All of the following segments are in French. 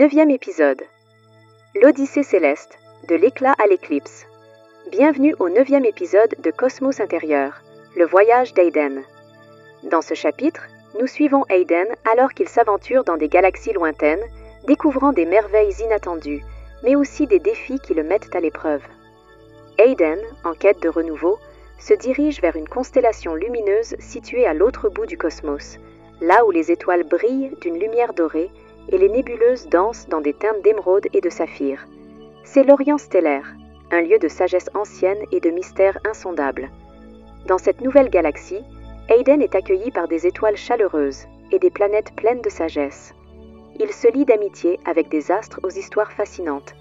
Neuvième épisode. L'Odyssée céleste, de l'éclat à l'éclipse. Bienvenue au neuvième épisode de Cosmos intérieur, le voyage d'Aiden. Dans ce chapitre, nous suivons Aiden alors qu'il s'aventure dans des galaxies lointaines, découvrant des merveilles inattendues, mais aussi des défis qui le mettent à l'épreuve. Aiden, en quête de renouveau, se dirige vers une constellation lumineuse située à l'autre bout du cosmos, là où les étoiles brillent d'une lumière dorée et les nébuleuses dansent dans des teintes d'émeraude et de saphir. C'est l'Orient stellaire, un lieu de sagesse ancienne et de mystère insondable. Dans cette nouvelle galaxie, Aiden est accueilli par des étoiles chaleureuses et des planètes pleines de sagesse. Il se lie d'amitié avec des astres aux histoires fascinantes,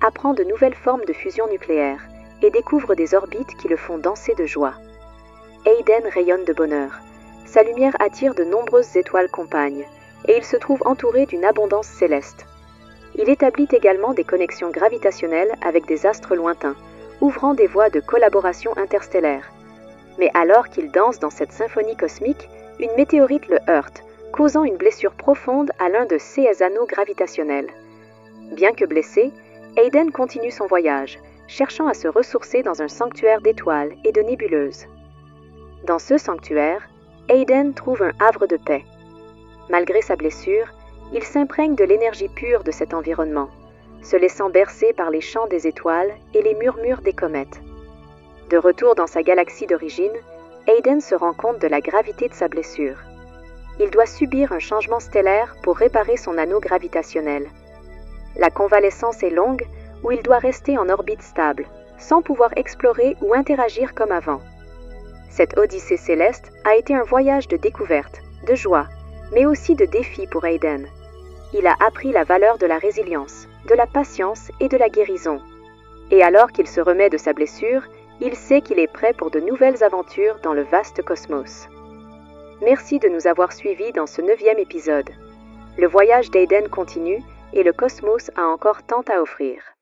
apprend de nouvelles formes de fusion nucléaire et découvre des orbites qui le font danser de joie. Aiden rayonne de bonheur. Sa lumière attire de nombreuses étoiles compagnes, et il se trouve entouré d'une abondance céleste. Il établit également des connexions gravitationnelles avec des astres lointains, ouvrant des voies de collaboration interstellaire. Mais alors qu'il danse dans cette symphonie cosmique, une météorite le heurte, causant une blessure profonde à l'un de ses anneaux gravitationnels. Bien que blessé, Aiden continue son voyage, cherchant à se ressourcer dans un sanctuaire d'étoiles et de nébuleuses. Dans ce sanctuaire, Aiden trouve un havre de paix. Malgré sa blessure, il s'imprègne de l'énergie pure de cet environnement, se laissant bercer par les chants des étoiles et les murmures des comètes. De retour dans sa galaxie d'origine, Aiden se rend compte de la gravité de sa blessure. Il doit subir un changement stellaire pour réparer son anneau gravitationnel. La convalescence est longue où il doit rester en orbite stable, sans pouvoir explorer ou interagir comme avant. Cette odyssée céleste a été un voyage de découverte, de joie mais aussi de défis pour Aiden. Il a appris la valeur de la résilience, de la patience et de la guérison. Et alors qu'il se remet de sa blessure, il sait qu'il est prêt pour de nouvelles aventures dans le vaste cosmos. Merci de nous avoir suivis dans ce neuvième épisode. Le voyage d'Aiden continue et le cosmos a encore tant à offrir.